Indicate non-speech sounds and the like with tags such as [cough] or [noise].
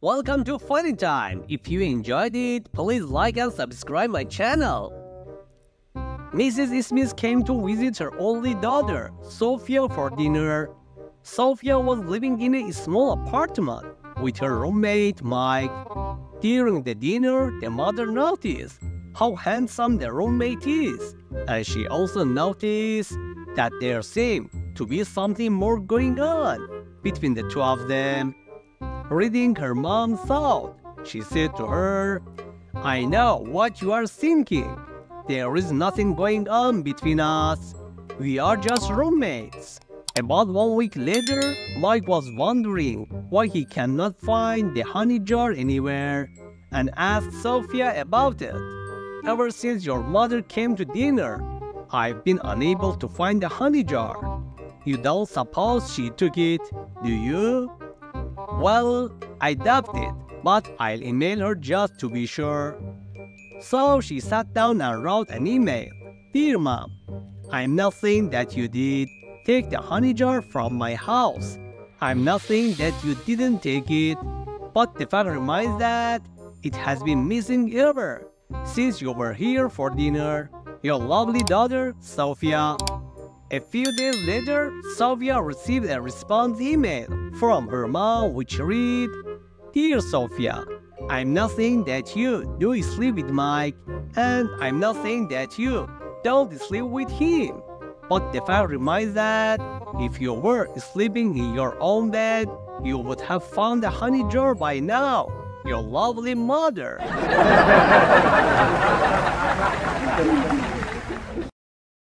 Welcome to Funny Time. If you enjoyed it, please like and subscribe my channel. Mrs. Smith came to visit her only daughter, Sophia, for dinner. Sophia was living in a small apartment with her roommate, Mike. During the dinner, the mother noticed how handsome the roommate is, and she also noticed that there seemed to be something more going on between the two of them. Reading her mom's thought, she said to her, I know what you are thinking. There is nothing going on between us. We are just roommates. About one week later, Mike was wondering why he cannot find the honey jar anywhere and asked Sophia about it. Ever since your mother came to dinner, I've been unable to find the honey jar. You don't suppose she took it, do you? Well, I doubt it, but I'll email her just to be sure. So she sat down and wrote an email. Dear Mom, I'm not saying that you did take the honey jar from my house. I'm not saying that you didn't take it, but the fact remains that it has been missing ever since you were here for dinner. Your lovely daughter, Sophia. A few days later, Sophia received a response email from her mom which read, Dear Sophia, I'm not saying that you do sleep with Mike, and I'm not saying that you don't sleep with him. But the fact remains that if you were sleeping in your own bed, you would have found the honey jar by now. Your lovely mother. [laughs]